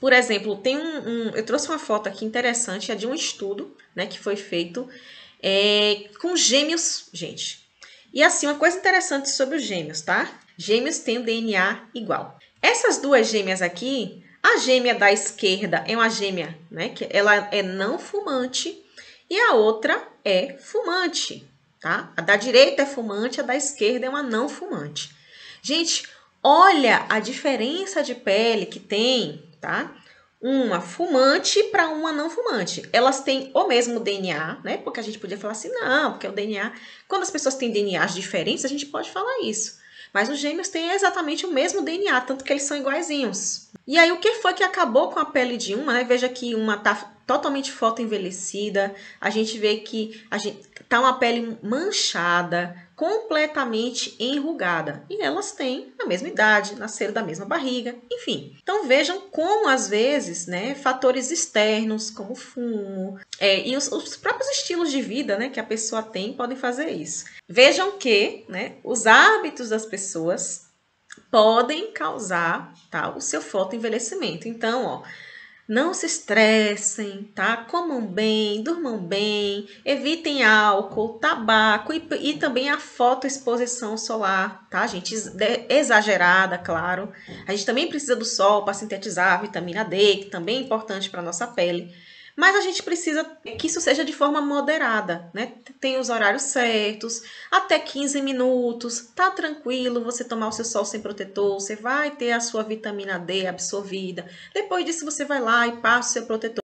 Por exemplo, tem um, um, eu trouxe uma foto aqui interessante, é de um estudo, né, que foi feito é, com gêmeos, gente. E assim, uma coisa interessante sobre os gêmeos, tá? Gêmeos têm o DNA igual. Essas duas gêmeas aqui, a gêmea da esquerda é uma gêmea, né, que ela é não fumante e a outra é fumante, tá? A da direita é fumante, a da esquerda é uma não fumante. Gente, olha a diferença de pele que tem, tá? Uma fumante para uma não fumante. Elas têm o mesmo DNA, né? Porque a gente podia falar assim, não, porque o DNA. Quando as pessoas têm DNAs diferentes, a gente pode falar isso. Mas os gêmeos têm exatamente o mesmo DNA, tanto que eles são iguaizinhos. E aí, o que foi que acabou com a pele de uma? Né? Veja que uma tá totalmente fotoenvelhecida. A gente vê que a gente tá uma pele manchada, completamente enrugada. E elas têm a mesma idade, nasceram da mesma barriga, enfim. Então vejam como às vezes, né, fatores externos como fumo é, e os, os, próprios estilos de vida, né, que a pessoa tem podem fazer isso. Vejam que, né, os hábitos das pessoas podem causar, tá, o seu fotoenvelhecimento. Então, ó, não se estressem, tá? Comam bem, durmam bem, evitem álcool, tabaco e, e também a fotoexposição solar, tá, gente? Exagerada, claro. A gente também precisa do sol para sintetizar a vitamina D, que também é importante para nossa pele. Mas a gente precisa que isso seja de forma moderada, né? Tem os horários certos, até 15 minutos, tá tranquilo você tomar o seu sol sem protetor, você vai ter a sua vitamina D absorvida. Depois disso você vai lá e passa o seu protetor.